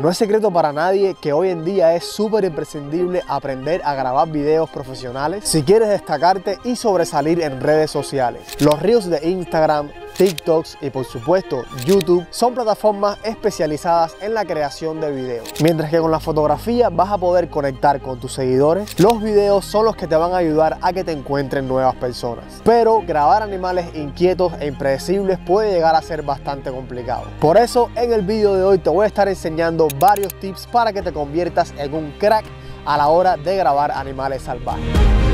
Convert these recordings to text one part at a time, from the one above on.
No es secreto para nadie que hoy en día es súper imprescindible aprender a grabar videos profesionales si quieres destacarte y sobresalir en redes sociales. Los reels de Instagram, TikToks y por supuesto YouTube son plataformas especializadas en la creación de videos. Mientras que con la fotografía vas a poder conectar con tus seguidores, los videos son los que te van a ayudar a que te encuentren nuevas personas. Pero grabar animales inquietos e impredecibles puede llegar a ser bastante complicado. Por eso en el vídeo de hoy te voy a estar enseñando varios tips para que te conviertas en un crack a la hora de grabar animales salvajes.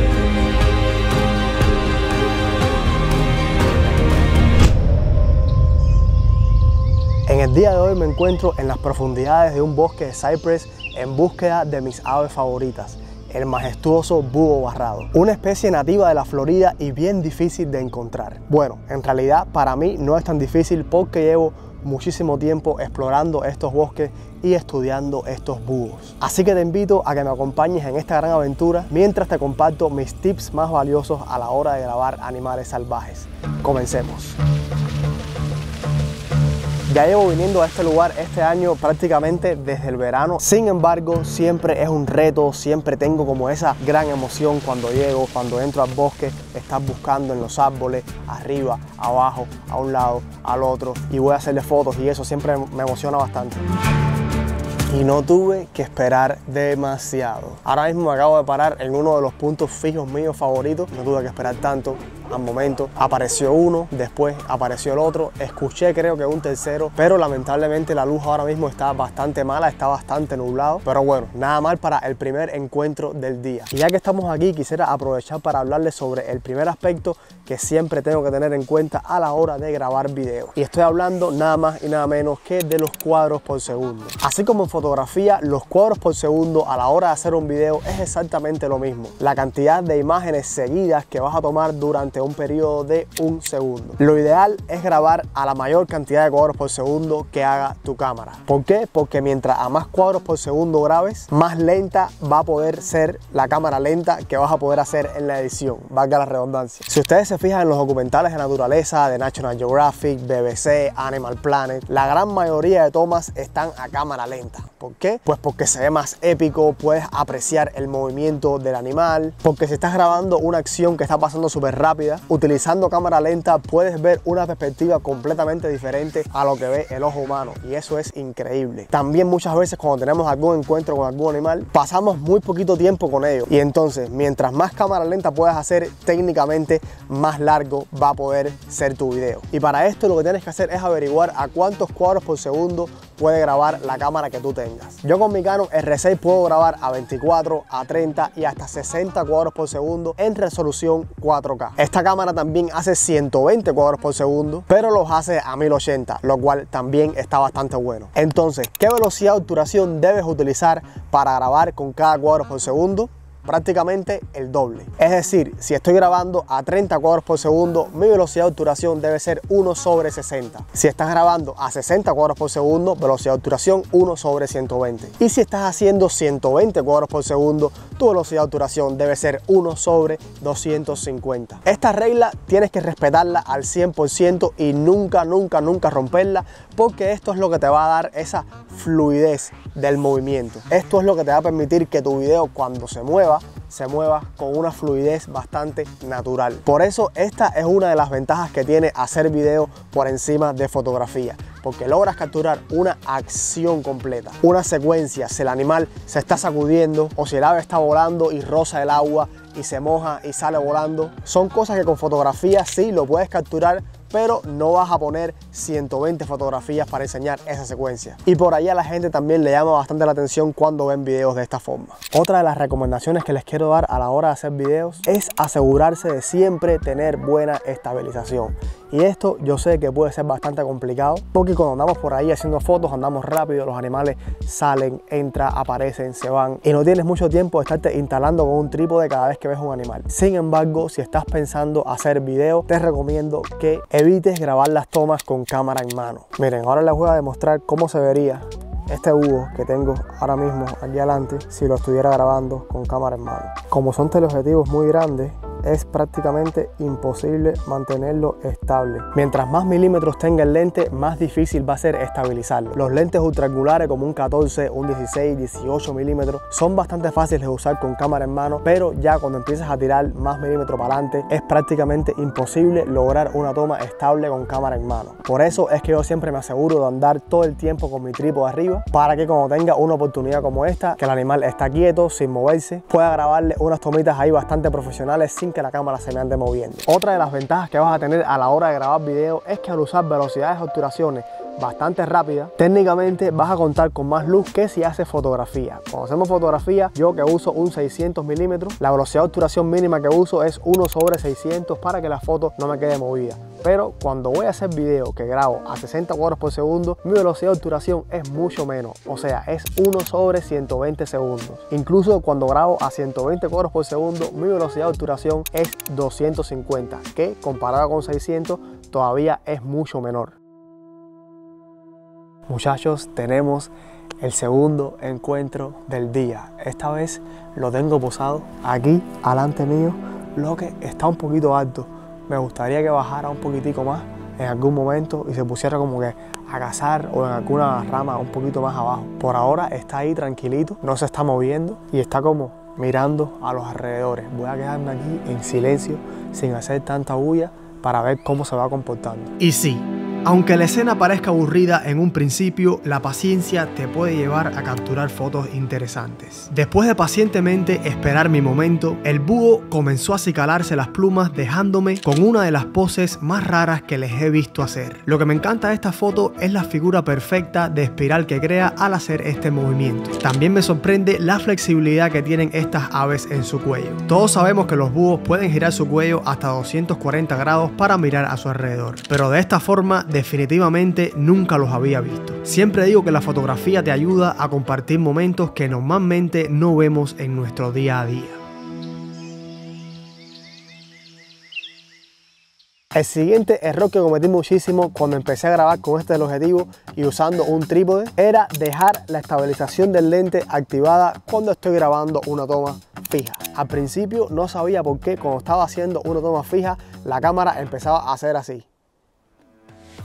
El día de hoy me encuentro en las profundidades de un bosque de Cypress en búsqueda de mis aves favoritas, el majestuoso búho barrado, una especie nativa de la Florida y bien difícil de encontrar. Bueno, en realidad para mí no es tan difícil porque llevo muchísimo tiempo explorando estos bosques y estudiando estos búhos. Así que te invito a que me acompañes en esta gran aventura mientras te comparto mis tips más valiosos a la hora de grabar animales salvajes. Comencemos. Ya llevo viniendo a este lugar este año prácticamente desde el verano. Sin embargo, siempre es un reto, siempre tengo como esa gran emoción cuando llego, cuando entro al bosque, estar buscando en los árboles, arriba, abajo, a un lado, al otro, y voy a hacerle fotos y eso siempre me emociona bastante y no tuve que esperar demasiado. Ahora mismo me acabo de parar en uno de los puntos fijos míos favoritos, no tuve que esperar tanto. Al momento apareció uno, después apareció el otro, escuché creo que un tercero, pero lamentablemente la luz ahora mismo está bastante mala, está bastante nublado, pero bueno, nada mal para el primer encuentro del día. Y ya que estamos aquí, quisiera aprovechar para hablarles sobre el primer aspecto que siempre tengo que tener en cuenta a la hora de grabar videos. Y estoy hablando nada más y nada menos que de los cuadros por segundo. Así como en fotografía, los cuadros por segundo a la hora de hacer un video es exactamente lo mismo. La cantidad de imágenes seguidas que vas a tomar durante un periodo de un segundo. Lo ideal es grabar a la mayor cantidad de cuadros por segundo que haga tu cámara. ¿Por qué? Porque mientras a más cuadros por segundo grabes, más lenta va a poder ser la cámara lenta que vas a poder hacer en la edición, valga la redundancia. Si ustedes se fijan en los documentales de naturaleza de National Geographic, BBC, Animal Planet, la gran mayoría de tomas están a cámara lenta. ¿Por qué? Pues porque se ve más épico, puedes apreciar el movimiento del animal, porque si estás grabando una acción que está pasando súper utilizando cámara lenta puedes ver una perspectiva completamente diferente a lo que ve el ojo humano y eso es increíble. También muchas veces cuando tenemos algún encuentro con algún animal, pasamos muy poquito tiempo con ellos y entonces mientras más cámara lenta puedas hacer técnicamente, más largo va a poder ser tu video. Y para esto lo que tienes que hacer es averiguar a cuántos cuadros por segundo puede grabar la cámara que tú tengas. Yo con mi Canon R6 puedo grabar a 24, a 30 y hasta 60 cuadros por segundo en resolución 4K. Esta cámara también hace 120 cuadros por segundo, pero los hace a 1080, lo cual también está bastante bueno. Entonces, ¿qué velocidad de obturación debes utilizar para grabar con cada cuadro por segundo? Prácticamente el doble. Es decir, si estoy grabando a 30 cuadros por segundo, mi velocidad de obturación debe ser 1 sobre 60. Si estás grabando a 60 cuadros por segundo, velocidad de obturación 1 sobre 120. Y si estás haciendo 120 cuadros por segundo, tu velocidad de obturación debe ser 1 sobre 250. Esta regla tienes que respetarla al 100% y nunca, nunca, nunca romperla porque esto es lo que te va a dar esa fluidez del movimiento. Esto es lo que te va a permitir que tu video cuando se mueva se mueva con una fluidez bastante natural. Por eso esta es una de las ventajas que tiene hacer video por encima de fotografía porque logras capturar una acción completa, una secuencia, si el animal se está sacudiendo o si el ave está volando y roza el agua y se moja y sale volando. Son cosas que con fotografía sí lo puedes capturar, pero no vas a poner 120 fotografías para enseñar esa secuencia. Y por ahí a la gente también le llama bastante la atención cuando ven videos de esta forma. Otra de las recomendaciones que les quiero dar a la hora de hacer videos es asegurarse de siempre tener buena estabilización. Y esto yo sé que puede ser bastante complicado porque cuando andamos por ahí haciendo fotos andamos rápido, los animales salen, entran, aparecen, se van y no tienes mucho tiempo de estarte instalando con un trípode cada vez que ves un animal. Sin embargo, si estás pensando hacer video, te recomiendo que evites grabar las tomas con cámara en mano. Miren, ahora les voy a demostrar cómo se vería este búho que tengo ahora mismo aquí adelante si lo estuviera grabando con cámara en mano. Como son teleobjetivos muy grandes, es prácticamente imposible mantenerlo estable. Mientras más milímetros tenga el lente, más difícil va a ser estabilizarlo. Los lentes ultraangulares como un 14, un 16, 18 milímetros son bastante fáciles de usar con cámara en mano, pero ya cuando empiezas a tirar más milímetros para adelante es prácticamente imposible lograr una toma estable con cámara en mano. Por eso es que yo siempre me aseguro de andar todo el tiempo con mi trípode arriba para que cuando tenga una oportunidad como esta, que el animal está quieto, sin moverse, pueda grabarle unas tomitas ahí bastante profesionales sin que la cámara se me ande moviendo. Otra de las ventajas que vas a tener a la hora de grabar video es que al usar velocidades de obturaciones bastante rápida, técnicamente vas a contar con más luz que si haces fotografía. Cuando hacemos fotografía, yo que uso un 600 milímetros, la velocidad de obturación mínima que uso es 1 sobre 600 para que la foto no me quede movida. Pero cuando voy a hacer video que grabo a 60 cuadros por segundo, mi velocidad de obturación es mucho menos, o sea, es 1 sobre 120 segundos. Incluso cuando grabo a 120 cuadros por segundo, mi velocidad de obturación es 250, que comparado con 600 todavía es mucho menor. Muchachos, tenemos el segundo encuentro del día. Esta vez lo tengo posado aquí, alante mío, lo que está un poquito alto. Me gustaría que bajara un poquitico más en algún momento y se pusiera como que a cazar o en alguna rama un poquito más abajo. Por ahora está ahí tranquilito, no se está moviendo y está como mirando a los alrededores. Voy a quedarme aquí en silencio, sin hacer tanta bulla, para ver cómo se va comportando. Y sí, aunque la escena parezca aburrida en un principio, la paciencia te puede llevar a capturar fotos interesantes. Después de pacientemente esperar mi momento, el búho comenzó a acicalarse las plumas dejándome con una de las poses más raras que les he visto hacer. Lo que me encanta de esta foto es la figura perfecta de espiral que crea al hacer este movimiento. También me sorprende la flexibilidad que tienen estas aves en su cuello. Todos sabemos que los búhos pueden girar su cuello hasta 240 grados para mirar a su alrededor, pero de esta forma definitivamente nunca los había visto. Siempre digo que la fotografía te ayuda a compartir momentos que normalmente no vemos en nuestro día a día. El siguiente error que cometí muchísimo cuando empecé a grabar con este objetivo y usando un trípode era dejar la estabilización del lente activada cuando estoy grabando una toma fija. Al principio no sabía por qué cuando estaba haciendo una toma fija la cámara empezaba a hacer así.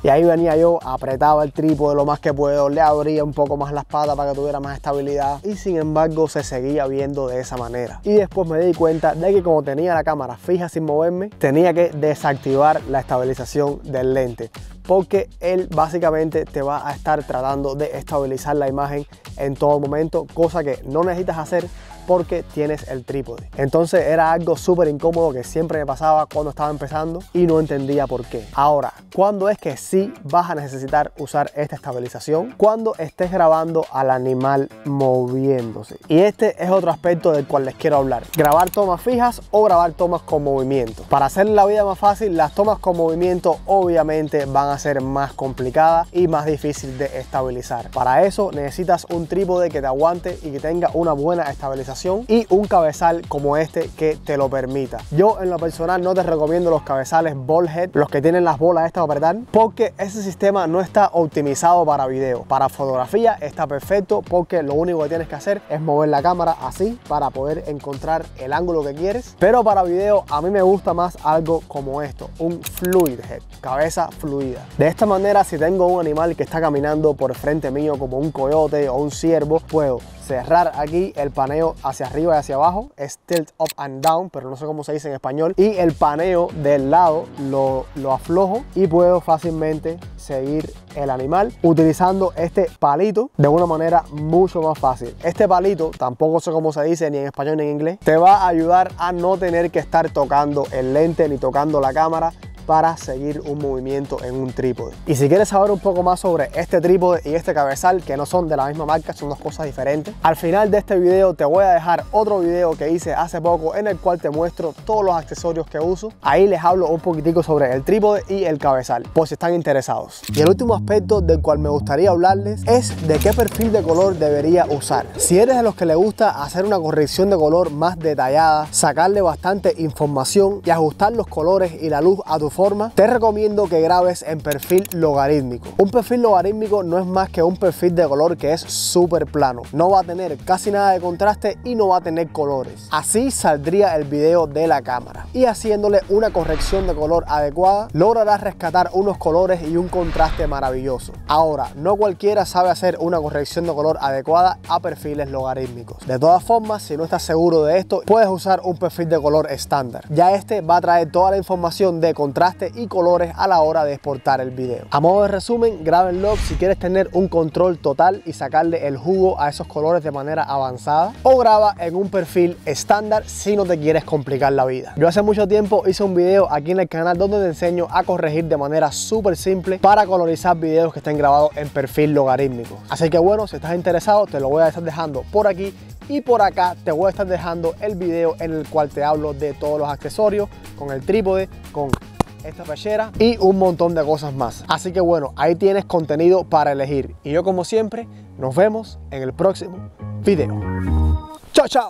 Y ahí venía yo, apretaba el trípode lo más que puedo, le abría un poco más las patas para que tuviera más estabilidad y sin embargo se seguía viendo de esa manera. Y después me di cuenta de que como tenía la cámara fija sin moverme, tenía que desactivar la estabilización del lente porque él básicamente te va a estar tratando de estabilizar la imagen en todo momento, cosa que no necesitas hacer porque tienes el trípode. Entonces era algo súper incómodo que siempre me pasaba cuando estaba empezando y no entendía por qué. Ahora, ¿cuándo es que sí vas a necesitar usar esta estabilización? Cuando estés grabando al animal moviéndose. Y este es otro aspecto del cual les quiero hablar. Grabar tomas fijas o grabar tomas con movimiento. Para hacer la vida más fácil, las tomas con movimiento obviamente van a ser más complicadas y más difícil de estabilizar. Para eso necesitas un trípode que te aguante y que tenga una buena estabilización y un cabezal como este que te lo permita. Yo en lo personal no te recomiendo los cabezales ball head, los que tienen las bolas estas para apretar, porque ese sistema no está optimizado para video. Para fotografía está perfecto porque lo único que tienes que hacer es mover la cámara así para poder encontrar el ángulo que quieres. Pero para video a mí me gusta más algo como esto, un fluid head, cabeza fluida. De esta manera si tengo un animal que está caminando por frente mío como un coyote o un ciervo, puedo cerrar aquí el paneo hacia arriba y hacia abajo, es tilt up and down, pero no sé cómo se dice en español, y el paneo del lado lo, lo aflojo y puedo fácilmente seguir el animal utilizando este palito de una manera mucho más fácil. Este palito, tampoco sé cómo se dice ni en español ni en inglés, te va a ayudar a no tener que estar tocando el lente ni tocando la cámara para seguir un movimiento en un trípode. Y si quieres saber un poco más sobre este trípode y este cabezal, que no son de la misma marca, son dos cosas diferentes, al final de este video te voy a dejar otro video que hice hace poco en el cual te muestro todos los accesorios que uso. Ahí les hablo un poquitico sobre el trípode y el cabezal, por si están interesados. Y el último aspecto del cual me gustaría hablarles es de qué perfil de color debería usar. Si eres de los que le gusta hacer una corrección de color más detallada, sacarle bastante información y ajustar los colores y la luz a tu foto, te recomiendo que grabes en perfil logarítmico. Un perfil logarítmico no es más que un perfil de color que es súper plano. No va a tener casi nada de contraste y no va a tener colores. Así saldría el video de la cámara. Y haciéndole una corrección de color adecuada, lograrás rescatar unos colores y un contraste maravilloso. Ahora, no cualquiera sabe hacer una corrección de color adecuada a perfiles logarítmicos. De todas formas, si no estás seguro de esto, puedes usar un perfil de color estándar. Ya este va a traer toda la información de y colores a la hora de exportar el video. A modo de resumen, grábenlo si quieres tener un control total y sacarle el jugo a esos colores de manera avanzada o graba en un perfil estándar si no te quieres complicar la vida. Yo hace mucho tiempo hice un video aquí en el canal donde te enseño a corregir de manera súper simple para colorizar videos que estén grabados en perfil logarítmico. Así que bueno, si estás interesado te lo voy a estar dejando por aquí y por acá te voy a estar dejando el video en el cual te hablo de todos los accesorios con el trípode, con esta pechera y un montón de cosas más. Así que bueno, ahí tienes contenido para elegir. Y yo como siempre, nos vemos en el próximo video. Chao, chao.